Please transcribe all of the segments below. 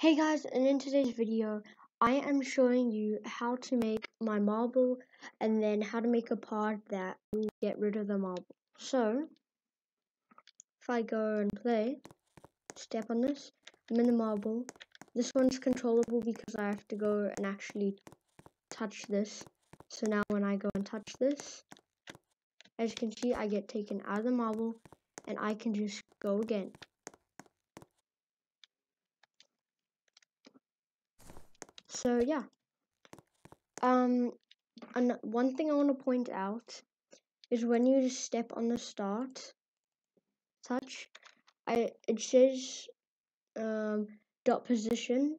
Hey guys, and in today's video, I am showing you how to make my marble and then how to make a pod that will get rid of the marble. So, if I go and play, step on this, I'm in the marble. This one's controllable because I have to go and actually touch this. So now when I go and touch this, as you can see, I get taken out of the marble and I can just go again. So yeah. Um, and one thing I want to point out is when you step on the start touch, I it says um dot position.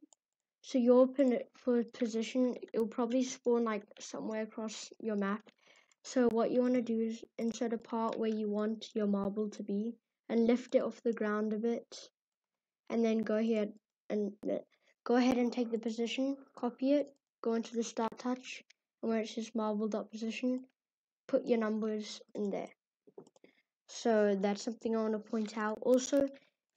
So your pin for position, it'll probably spawn like somewhere across your map. So what you want to do is insert a part where you want your marble to be and lift it off the ground a bit, and then go ahead and go ahead and take the position, copy it, go into the start touch, and where it says marble dot position, put your numbers in there. So that's something I want to point out. Also,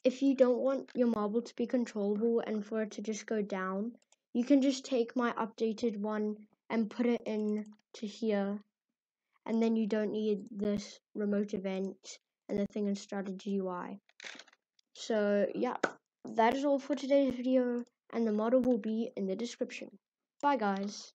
if you don't want your marble to be controllable and for it to just go down, you can just take my updated one and put it in to here. And then you don't need this remote event and the thing in StarterGui. So yeah, that is all for today's video and the model will be in the description. Bye guys.